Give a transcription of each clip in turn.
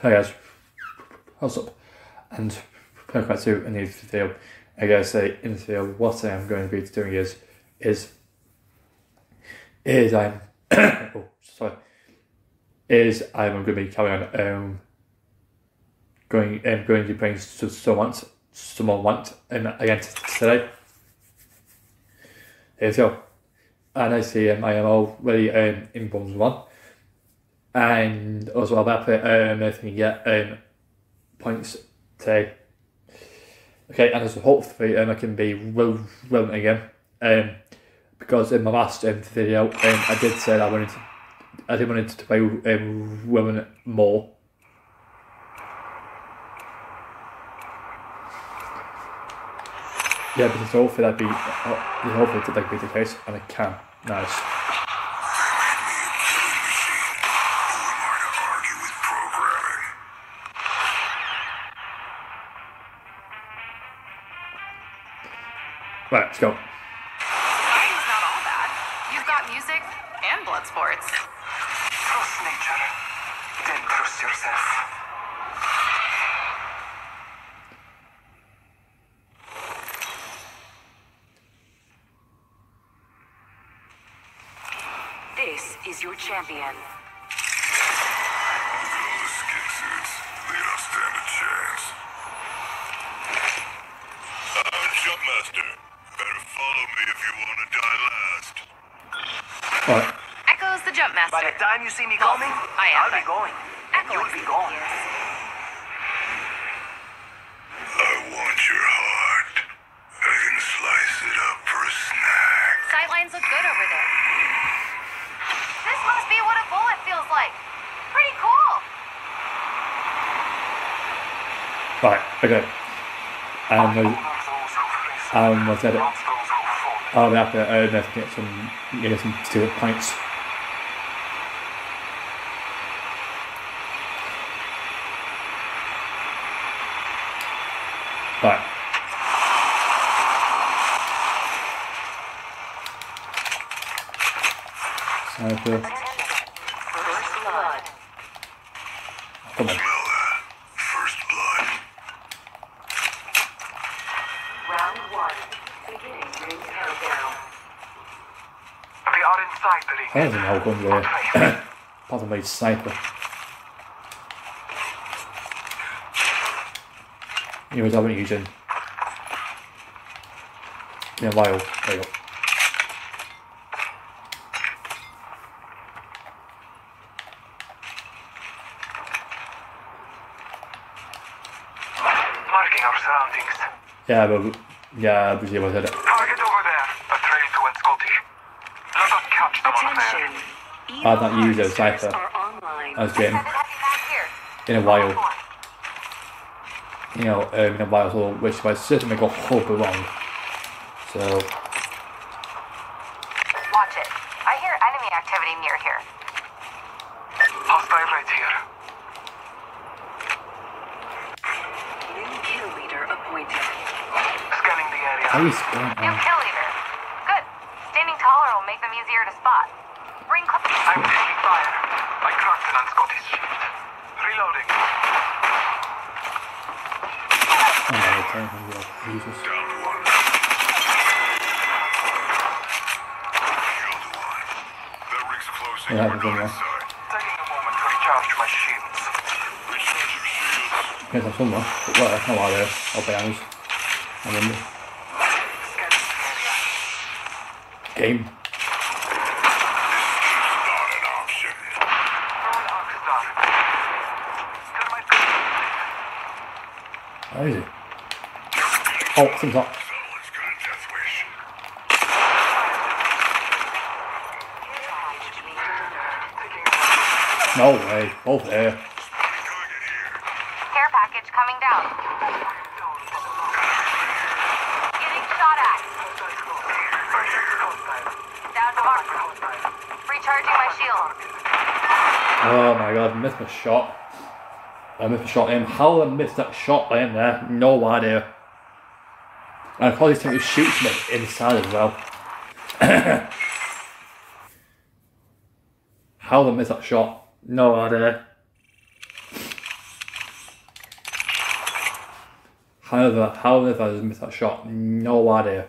Hey guys, what's up? And welcome back to a new video. I gotta say in this video what I am going to be doing is is is I'm oh sorry is I'm going to be carrying on um going um, going to bring someone someone want and again today. Here we go. And I see um, I am already um, in bronze one and also I'll about it um, if you can get um, points today. Okay, and as hopefully um, I can be relevant again. Um, because in my last um, video um, I did say that I wanted to, I did wanted to play um, women more. Yeah, because hopefully that'd be, uh, hopefully that'd be the case, and I can. Nice. Right, let's go. Fighting's not all bad. You've got music and blood sports. Trust nature, then trust yourself. This is your champion. Those skin suits, they don't stand a chance. Uh, Jumpmaster, better follow me if you want to die last. Right, Echoes By the time you see me coming, I am, I'll be going. And you'll be gone. Yes. I want your heart. I can slice it up for a snack. Sightlines look good over there. This must be what a bullet feels like. Pretty cool. right, okay. And Honor those who face um, what's that? not those. I'll have to uh, have to get some get some stupid points. Right. First blood. Come on. First blood. Round one. Beginning ring countdown. They are inside the ring. I don't know how gun there. My sniper. You was haven't using. Yeah, Lyle. There you go. Yeah, but yeah, I presume I said it. Target over there. A trade to Scotty. Let us catch them Attention. unfair. I've not used Evil a cipher. are online. I was getting Send it happy back here. in a while. You know, um, in a while, so which I certainly got hope wrong. So Watch it. I hear enemy activity near here. Hostile right here. New kill leader appointed. Scanning the area. how New kill leader. Good. Standing taller will make them easier to spot. Bring I'm taking fire. I cracked an Scotty's shield. Reloading. Oh my god, Jesus. Down one. Killed one. Closing. Yeah, We're not one. Taking a moment to recharge my shields. Recharge your shields. Yes, I'm somewhere. Well, that's not why there. I'll be honest. I'm in grenade. How is it? Oh, something's up. No way. Both there. Charging my shield. Oh my god, I missed my shot. I missed my shot in. How I missed that shot in there, eh? no idea. And I probably think it shoots me inside as well. How I missed that shot, no idea. However, however, I missed that shot, no idea.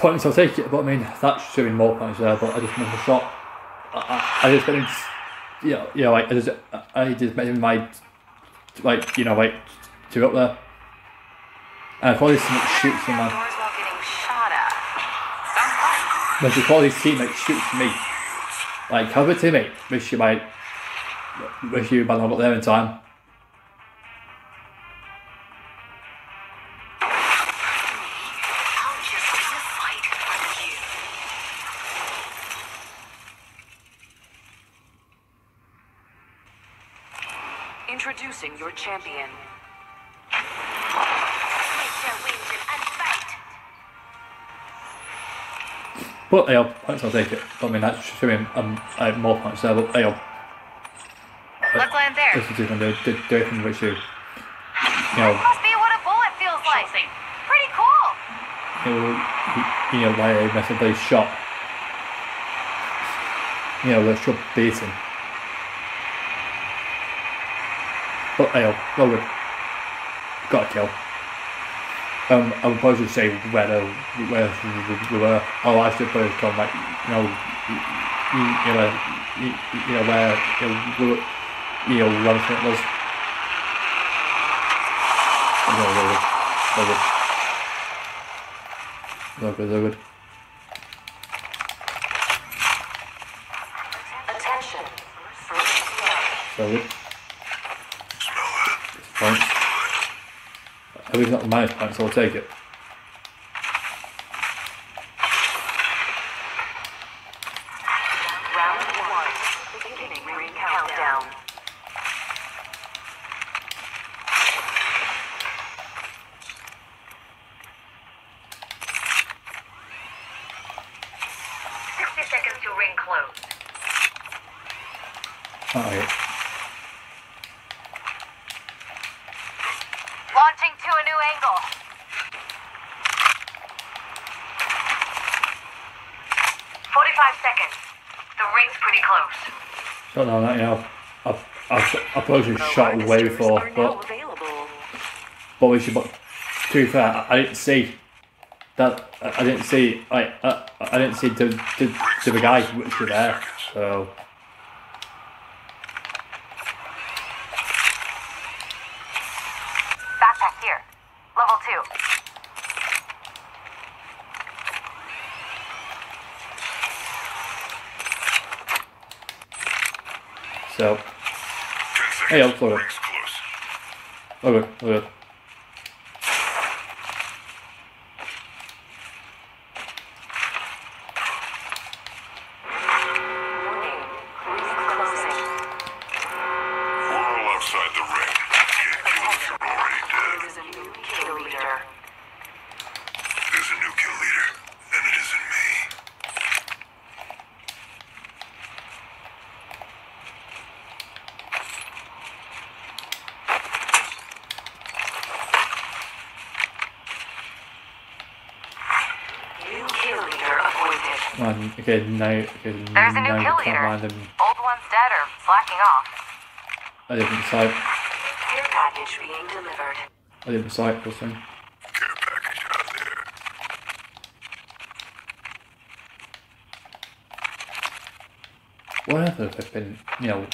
Points, I'll take it, but I mean, that should have been more points there, but I just missed the shot. I, I, just didn't, you know, you know, like, I just, I just made my, like, you know, like, two up there. And I call this teammate shoots him, man. Doors while getting shot at. Sounds fun. When you call his teammate shoots me. Like, cover teammate, wish you might, wish you might not got there in time. Introducing your champion. Take your wings and fight. But, you points I'll take it. But, I mean, that should have been um, uh, more points there, but, you know, Let's land there. this is different, do, do, do anything which you, you know, Must be what a bullet feels like. Pretty cool. you know, you know, why I messed up his shot. You know, the shot beating. But, you know, well, we got a kill. Um, I would probably just say where the, where we were. Oh, I should probably come like, you know, you, you know, you, you know where you know, you know, where thing was. No, no, no, no, no. No good, no good. Attention. So good. Smell that? Points. At least not minus points, so I'll take it. 45 seconds. The ring's pretty close. Don't know that, you know. I've, I've, I've posted shot way before, but, but we should, but to be fair, I, I didn't see that, I, I didn't see, I, I, uh, I didn't see the, the, the guy which were there, so. So, Hey, I'll. Ring's close. okay, okay. Warning. Ring closing. We're all outside the ring. Can't kill us. We're already dead. There is a new kill leader. There's a new kill leader, and it isn't me. New kill leader appointed. Man, okay, now, okay, There's a new kill I can't leader. mind Old one's dead or slacking off. a different site, Care package being delivered. a different site or something. Care package out there. Whatever if I've been, you know,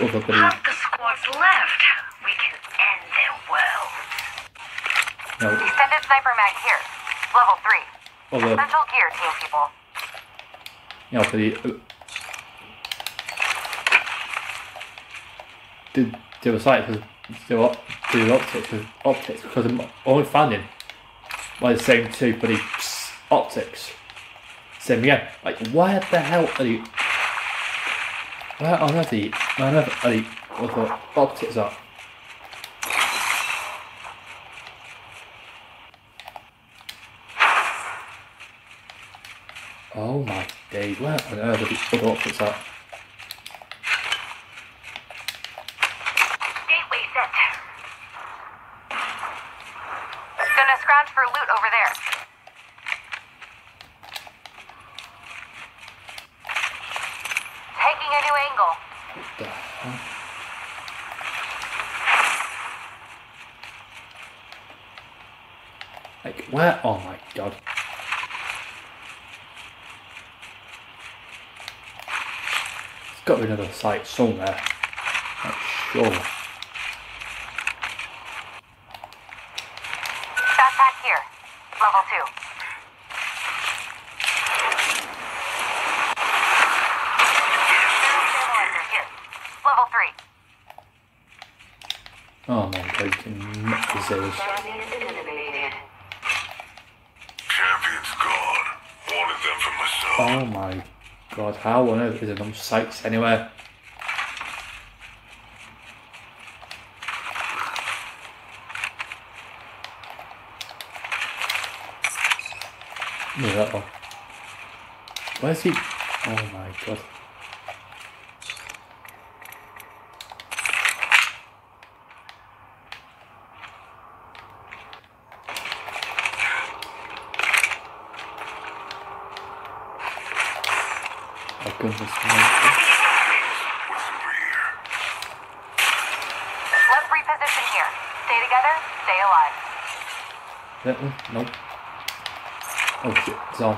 other than, Half the squad's left. We can end them well. you know, Extended sniper mag here. Level three. other, Essential gear, team people. you know, for the, uh, the, the other side, because the, op- the optics, because optics, because I'm only finding by the same two bloody optics. Same again. Like, where the hell are you? Where on earth are you? Where on earth are you? What the optics are? Oh my days, where on earth are the other optics at? Gateway set. Gonna scrounge for loot over there. Taking a new angle. What the hell? Like, where? Oh my god. Got to be another site somewhere. Like, sure. Backpack here. Level two. Level three. Oh my god, you can knock the zeros. Champion's gone. Wanted them for myself. Oh my god, how on earth is there no sites anywhere? Look at that one. Where's he? Oh my god. Oh goodness me. What's over here? Let's reposition here. Stay together, stay alive. That one? Nope. Oh shit, it's on.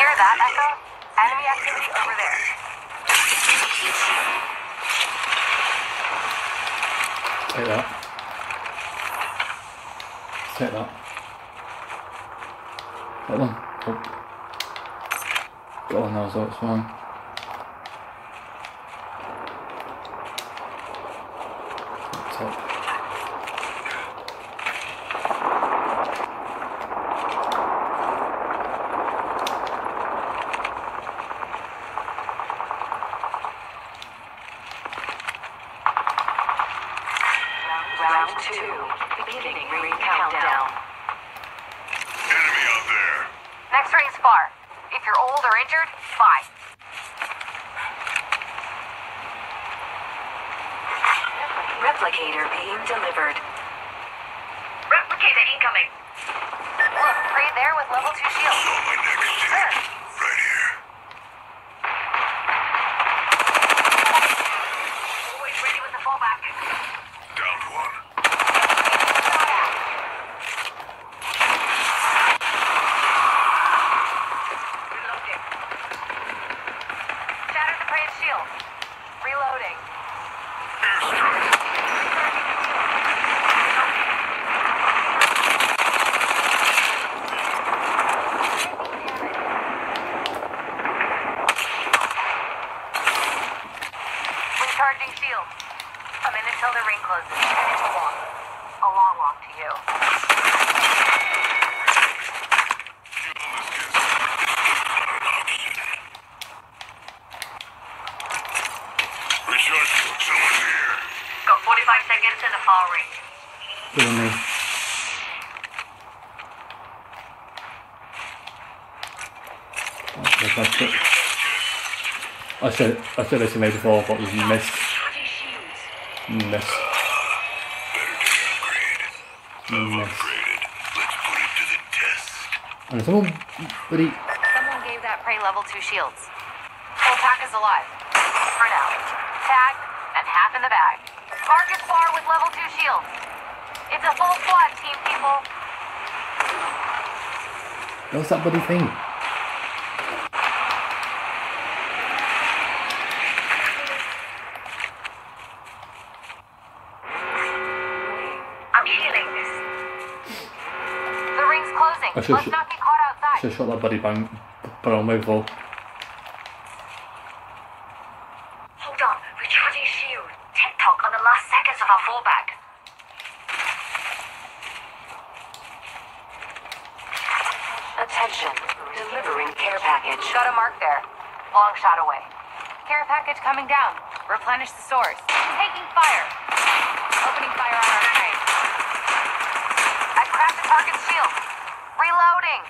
Hear that, Echo? Enemy activity over there. Take that. Take that. That one. Oh. One now, so it's. Top. Round two. Beginning ring countdown. Enemy out there. Next ring's far. If you're old or injured, fine. Replicator being delivered. Replicator incoming. Look, right there with level 2 shield. On my next hit. There. Right here. Always ready with the fallback. Down one. Reloading. Shattered the praise shield. Reloading. Airstrike. Recharging the shield. Recharging shield. A minute till the ring closes. And it's a walk. A long walk to you. Recharge. Someone's here. Got 45 seconds to the fall ring. Good on me. Okay, that's it. I said I said this to me before, but we've missed. Missed. Better take upgrade. I've Missed. upgraded. Let's put it to the test. And someone bloody Someone gave that prey level 2 shields. Full pack is alive. For now. Tag and half in the bag. Marcus Bar with level 2 shields. It's a full squad, team people. what's that bloody thing? I'm healing this. The ring's closing. I should- Let's not get caught outside. Just shot that bloody bang, but I'll move full. Hold on, recharging shield. Tick tock on the last seconds of our fallback. Attention, delivering care package. Got a mark there. Long shot away. Care package coming down. Replenish the stores. Taking fire. Opening fire on our train. I cracked the target's shield. Reloading.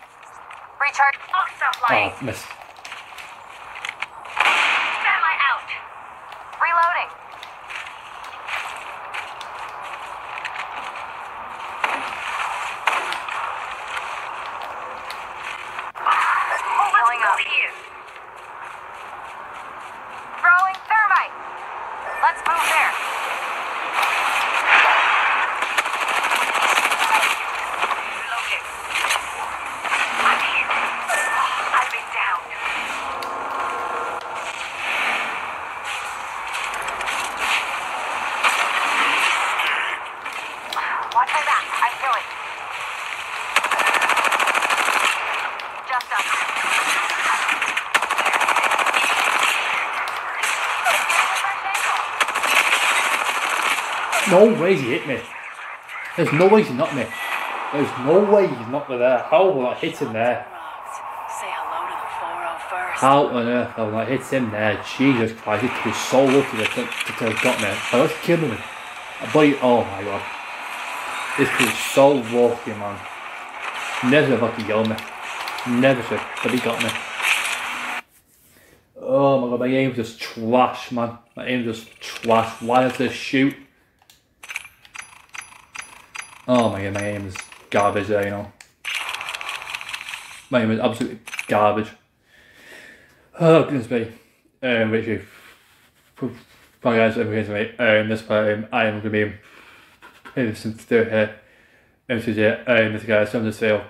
Recharge. Oh, flying. missed. Satellite out. Reloading. Healing up. Here. Throwing thermite. Let's move there. Reloading. I'm here. I've been down. Watch my back. I'm healing. Just up. No way he hit me. There's no way he's not me. There's no way he's not me there. How will I hit him there? Say hello to the 401st. How on earth will I hit him there? Jesus Christ, he was so lucky to, to, to have got me. I was killing me. I boy, oh my god. This is so lucky, man. Never have to yell me. Never should, but he got me. Oh my god, my aim was just trash, man. My aim was just trash. Why did I shoot? Oh my god, my aim is garbage there, you know. My aim is absolutely garbage. Oh goodness me. Um, you, hi guys, here tonight. Um, this time I am going to be having some to do here. Um, so yeah, um, this guy, some to sale.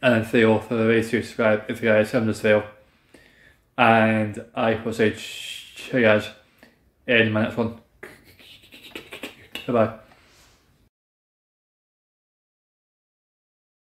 And then Theo for the way to subscribe, if you to sale. And I will say, hey guys, in my next one. Bye bye.